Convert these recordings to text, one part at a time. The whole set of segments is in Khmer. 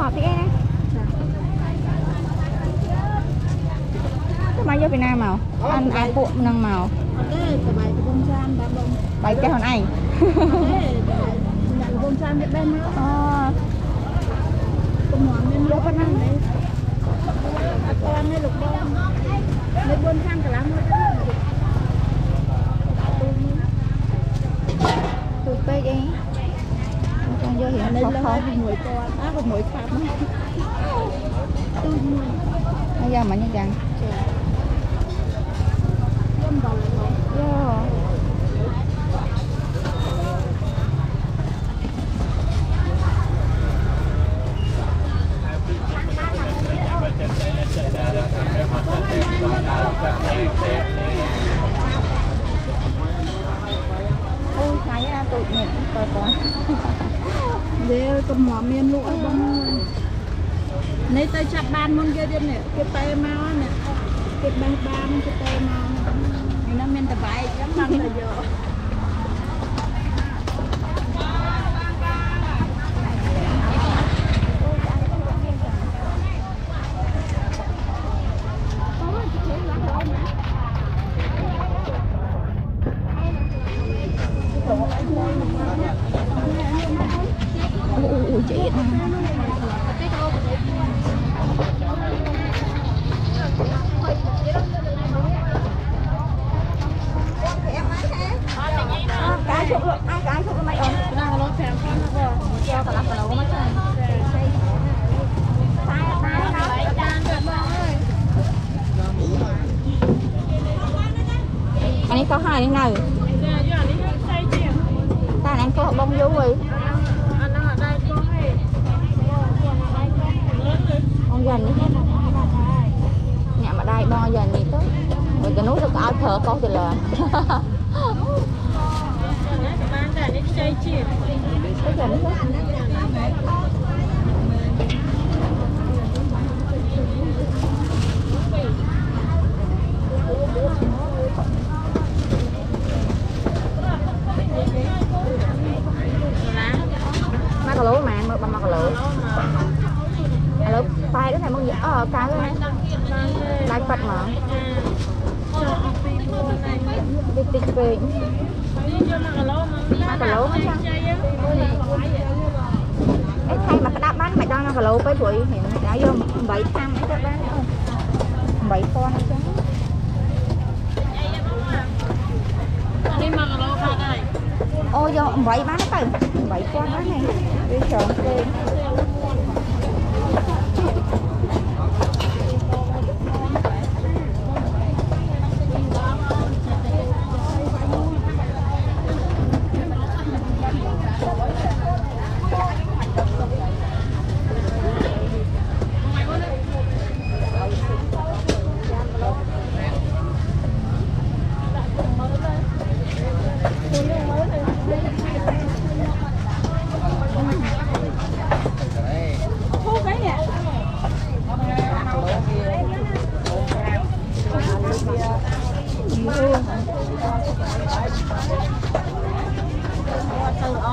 ខ្ញុំខកតិចឯណាទៅមកយកពីណាមកអានអានពួកនឹងមកអត់ទេក្បែរកំពង់ចាមតាមបងបាយចេះខ្លួនឯងអត់ទេក្បែរកំពង់ចាមនេះបែរមកអូកុំមកមានលុបប៉ុណ្ណឹងទេអត់តាន់ទេលោកបងនៅបនខាងកន្លះមកទៅទូពេកអី ចង់យករៀននៅខុសលើខុសជាមួយគាត់អាជាមួយខាប់មកទូមួយ ហើយយកមកញ៉ាំយ៉ាង ខ្ញុំដល់ហើយ យោ អូយថ្ងៃណាទូចនេះតើតើ វា កុំមកមានលក់អីបងនេះទៅចាប់បានមុនគេទៀតនេះគេទៅមកនេះគេបេះបានគេទៅមកនេះណាមានតបែកចឹងបានទៅយក អូអូអូចេតកាយជប់អាកាយជប់មិនអូន ណារត់5ផងបង យកកន្លះគីឡូមកចាតែតែណា តាមទៅបងអើយ អា នេះក៏ហើយនេះនៅចាយកនេះឲ្យចៃជាងតែអានក៏បងយូរហើយអាហ្នឹងអត់ដែរផងទេបងយ៉ានេះអ្នកមកដៃបងយ៉ានេះទៅហើយទៅនោះទៅក៏ឲ្យប្រើកោសទៅលើបានតែនេះចៃជាងទៅយ៉ានេះទៅ1គីឡូហ្មងមើលបាន1គីឡូឥឡូវប៉ែទៅតែមកអឺកៅហ្នឹងដៃប៉ាត់មក តិចតិចពេកនេះយក1គីឡូមក1គីឡូមកចាចៃហ្នឹងអេថៃមកក្តាប់បានមិនដល់1គីឡូពេកព្រោះរៀងដល់យក8តាមអីទៅបានអូ8000អញ្ចឹងនេះ1គីឡូបាត់ហើយអូយក8បានទៅ8000បានហើយវាច្រើនពេក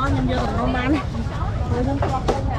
ខ្ញុំយកដំណំបានហើយខ្ញុំស្គាល់ខ្លួនហើយ